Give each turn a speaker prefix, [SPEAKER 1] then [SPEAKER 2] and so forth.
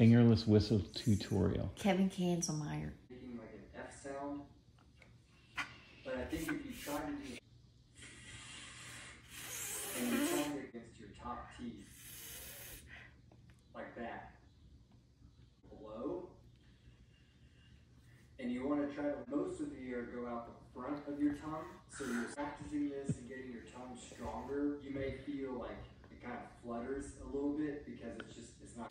[SPEAKER 1] fingerless whistle tutorial.
[SPEAKER 2] Kevin Kanzelmeyer.
[SPEAKER 3] making like an F sound. But I think if you try to do and you tongue it against your top teeth, like that, below, and you want to try to most of the air go out the front of your tongue. So you're practicing this and getting your tongue stronger. You may feel like it kind of flutters a little bit because it's just it's not.